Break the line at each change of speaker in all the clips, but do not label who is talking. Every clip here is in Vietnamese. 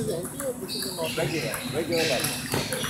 这个这个不是这么白给白给我。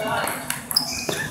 Yeah.